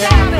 that.